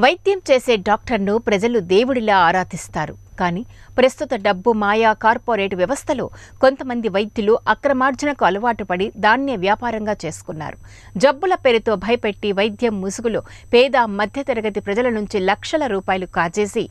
వైద్యం చేసే డాక్టర్ను ప్రజలు దేవుడిలా ఆరాధిస్తారు. కానీ ప్రస్తుత డబ్బు మాయా కార్పొరేట్ వ్యవస్థలో కొంతమంది వైద్యులు అక్రమార్జనకు అలవాటు పడి దాన్నే వ్యాపారంగా చేసుకున్నారు. జబ్బుల పేరుతో భయపెట్టి వైద్యం ముసుగులో పేద మధ్యతరగతి ప్రజల నుంచి లక్షల రూపాయలు కాజేసి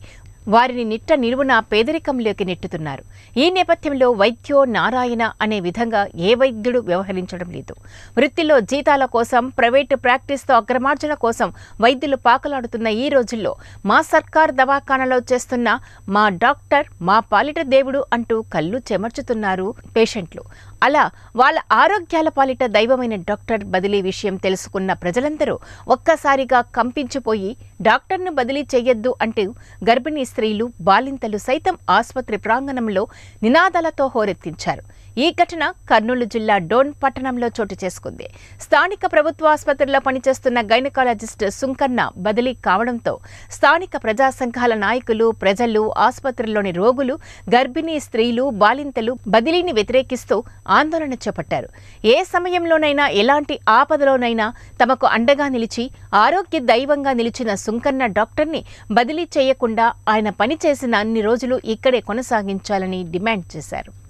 వారిని నిట్ట నిలువున పేదరికంలోకి నెట్టుతున్నారు. ఈ నేపథ్యంలో వైద్యో నారాయణ అనే విధంగా ఏ వైద్యుడు వ్యవహరించడం లేదు. వృత్తిలో జీతాల కోసం ప్రైవేటు ప్రాక్టీస్తో అగ్రమార్జన కోసం వైద్యులు పాకలాడుతున్న ఈ రోజుల్లో మా సర్కార్ దవాఖానలో చేస్తున్న మా డాక్టర్ మా పాలిట దేవుడు అంటూ కళ్ళు చెమర్చుతున్నారు పేషెంట్లు. అలా వాళ్ళ ఆరోగ్యాల పాలిట దైవమైన డాక్టర్ బదిలీ విషయం తెలుసుకున్న ప్రజలందరూ ఒక్కసారిగా కంపించిపోయి డాక్టర్ను బదిలీ చేయొద్దు అంటూ గర్భిణీ స్త్రీలు బాలింతలు సైతం ఆసుపత్రి ప్రాంగణంలో నినాదాలతో హోరెత్తించారు. ఈ ఘటన కర్నూలు జిల్లా డోన్ పట్టణంలో చోటు చేసుకుంది. స్థానిక ప్రభుత్వ ఆసుపత్రిలో పనిచేస్తున్న గైనకాలజిస్ట్ సుంకన్న బదిలీ కావడంతో స్థానిక ప్రజా సంఘాల నాయకులు ప్రజలు ఆసుపత్రిలోని రోగులు గర్భిణీ స్త్రీలు బాలింతలు బదిలీని వ్యతిరేకిస్తూ ఆందోళన చేపట్టారు. ఏ సమయంలోనైనా ఎలాంటి ఆపదలోనైనా తమకు అండగా నిలిచి ఆరోగ్య దైవంగా నిలిచిన సుంకన్న డాక్టర్ని బదిలీ చేయకుండా ఆయన పనిచేసిన అన్ని రోజులు ఇక్కడే కొనసాగించాలని డిమాండ్ చేశారు.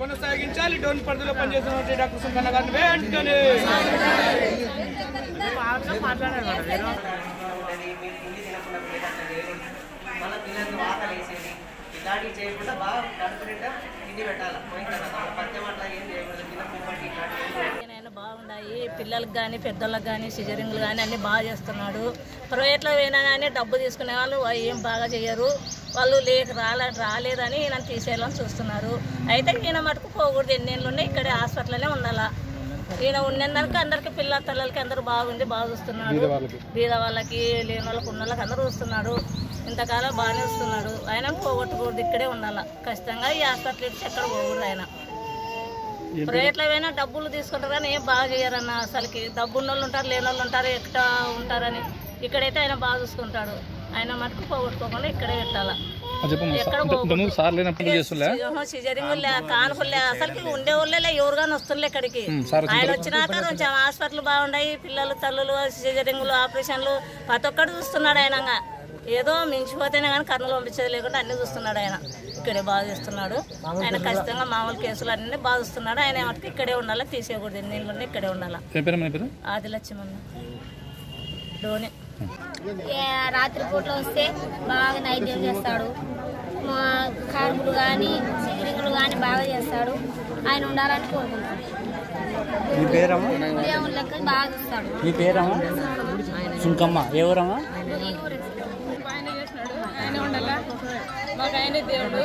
కొనసాగించాలి. డోన్ పరిధిలో పనిచేస్తున్న డాక్టర్ సుందన్న గారిని వెంటనే. మన పిల్లలకు ఆకలి వేసేది ఇలాంటివి చేయకుండా బాగా కడుపు నిండా తిండి పెట్టాలి పత్యం అట్లా ఏం చేయకూడదు కింద ఇట్లాంటివి బాగున్నాయి పిల్లలకు కానీ పెద్దలకు కానీ సిజరింగ్లు కానీ అన్ని బాగా చేస్తున్నాడు. ప్రైవేట్లో పోయినా కానీ డబ్బు తీసుకునే వాళ్ళు ఏం బాగా చేయరు. వాళ్ళు లేక రాలే రాలేదని ఈయన తీసేయాలని చూస్తున్నారు. అయితే ఈయన మటుకు పోకూడదు. ఎన్నేళ్ళు ఉన్నాయి ఇక్కడే హాస్పిటల్లోనే ఉండాలా? ఈయన ఉన్నందుకు అందరికి పిల్ల తల్లలకి అందరూ బాగుంది బాగా చూస్తున్నాడు బీద వాళ్ళకి. లేని వాళ్ళకి ఉన్న వాళ్ళకి అందరూ చూస్తున్నాడు ఇంతకాలం బాగానే చూస్తున్నాడు ఆయన పోగొట్టకూడదు ఇక్కడే ఉండాలా? ఖచ్చితంగా ఈ హాస్పిటల్ ఇచ్చి ఎక్కడ పోకూడదు ఆయన. ప్రైవేట్లో పోయినా డబ్బులు తీసుకుంటారు కానీ ఏం బాగా చేయరన్న అసలుకి. డబ్బు ఉన్న వాళ్ళు ఉంటారు లేని వాళ్ళు ఉంటారు ఎక్కడ ఉంటారని. ఇక్కడైతే ఆయన బాగా చూసుకుంటాడు. ఆయన మటుకు పోగొట్టుకోకుండా ఇక్కడే పెట్టాలా. ఎక్కడ పోగొట్టు సిజరింగ్ కానుకలే. అసలుకి ఉండే వాళ్ళే ఎవరుగాని వస్తుండే ఇక్కడికి. ఆయన వచ్చినాక కొంచెం హాస్పిటల్ బాగున్నాయి పిల్లలు తల్లులు సిజరింగ్లు ఆపరేషన్లు ప్రతి ఒక్కటి చూస్తున్నాడు ఆయన ఏదో మించిపోతేనే కానీ కర్నూలు పంపించేది లేకుండా అన్ని చూస్తున్నాడు ఆయన. ఇక్కడే బాగా చేస్తున్నాడు. ఆయన ఖచ్చితంగా మామూలు కేసులు అన్ని బాగా చూస్తున్నాడు. ఆయన మటుకు ఇక్కడే ఉండాలి తీసేయకూడదు. ఉన్నా ఇక్కడే ఉండాలా. ఆదిలక్ష్మణ ధోని. ఏ రాత్రి పూటలో వస్తే బాగా నైద్యం చేస్తాడు. మా కార్పులు కానీ సిగరింగులు కానీ బాగా చేస్తాడు. ఆయన ఉండాలని కోరుకుంటాడు. పేరమ్మా? బాగా చూస్తాడు. మీ పేరమ్మా? సుంకమ్మ. ఎవరమ్మా ఆయన ఉండాలా? మాకు ఆయనే దేవుడు.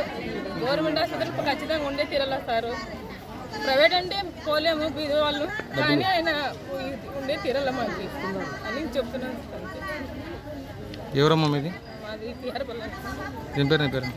గవర్నమెంట్ హాస్పిటల్ ఖచ్చితంగా ఉండే తీరాలి సారు? ప్రైవేట్ అంటే పోలేము బీద వాళ్ళు కానీ ఆయన ఉండే తీరాల మాకు అని చెప్తున్నాను. ఎవరమ్మా మీది? ఏం పేరు నీ పేరు?